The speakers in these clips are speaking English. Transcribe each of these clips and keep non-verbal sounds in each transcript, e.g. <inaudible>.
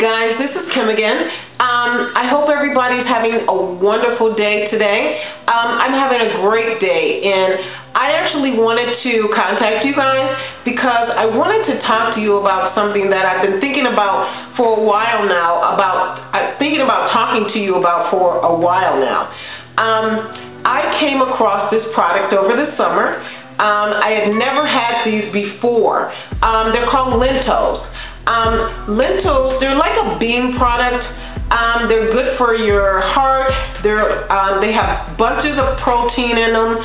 guys, this is Kim again. Um, I hope everybody's having a wonderful day today. Um, I'm having a great day, and I actually wanted to contact you guys because I wanted to talk to you about something that I've been thinking about for a while now. About uh, thinking about talking to you about for a while now. Um, I came across this product over the summer. Um, I had never had these before. Um, they're called lentils. Um, lentils, they're like a bean product. Um, they're good for your heart. They're, uh, they have bunches of protein in them.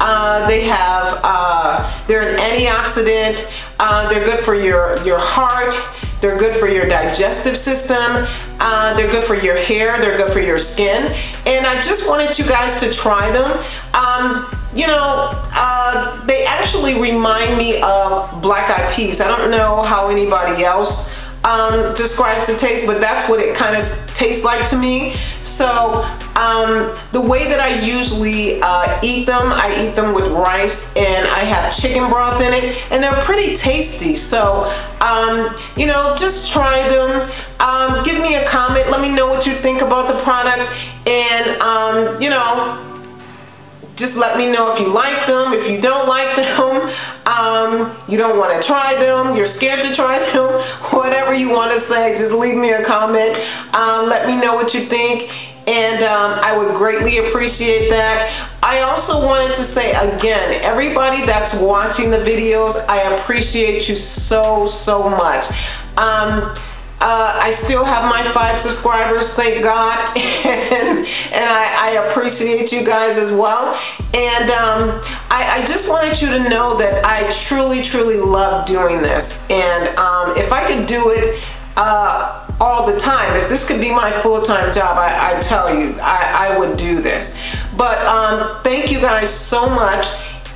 Uh, they have, uh, they're an antioxidant. Uh, they're good for your, your heart. They're good for your digestive system. Uh, they're good for your hair. They're good for your skin. And I just wanted you guys to try them. Um, you know, uh, they actually remind me of black eyed peas. I don't know how anybody else um, describes the taste, but that's what it kind of tastes like to me. So um, the way that I usually uh, eat them, I eat them with rice and I have chicken broth in it and they're pretty tasty. So, um, you know, just try them. Um, give me a comment. Let me know what you think about the product and, um, you know, just let me know if you like them, if you don't like <laughs> them, um, you don't want to try them, you're scared to try them, <laughs> whatever you want to say, just leave me a comment. Um, let me know what you think and um, I would greatly appreciate that. I also wanted to say again, everybody that's watching the videos, I appreciate you so, so much. Um, uh, I still have my five subscribers, thank God, <laughs> and, and I, I, appreciate you guys as well. And um, I, I, just wanted you to know that I truly, truly love doing this. And um, if I could do it uh, all the time. If this could be my full-time job, I, I tell you, I, I, would do this. But um, thank you guys so much.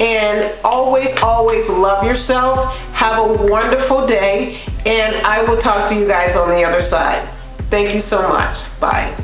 And always, always love yourself. Have a wonderful day. And I will talk to you guys on the other side. Thank you so much. Bye.